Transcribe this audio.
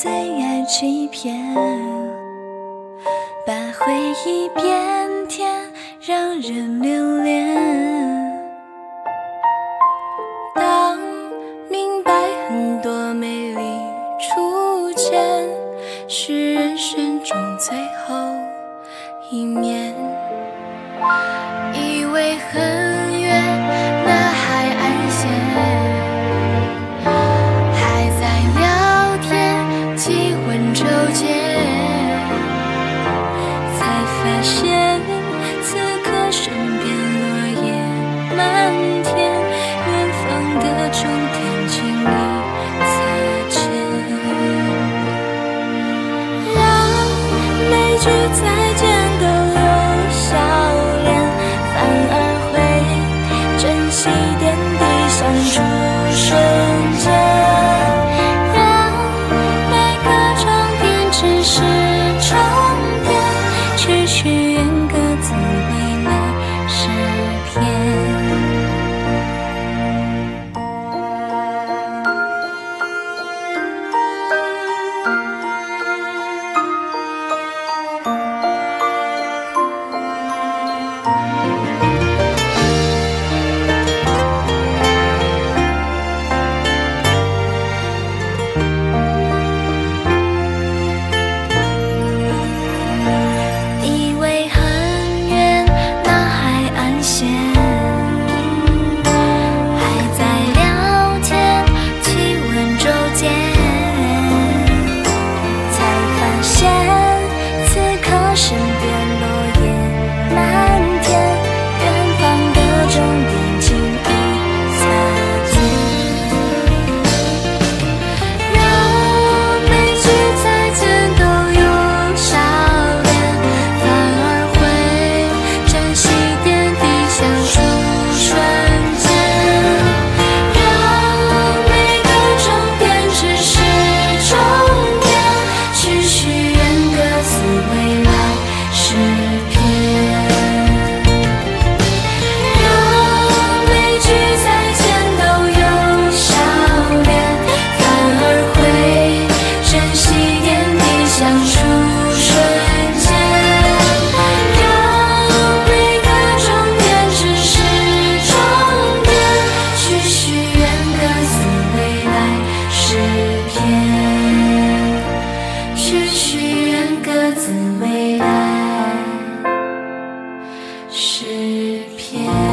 最爱欺骗，把回忆变甜，让人留恋。当明白很多美丽初见，是人生中最后一面。以为很。再见的留笑脸反而会珍惜点滴相处瞬诗篇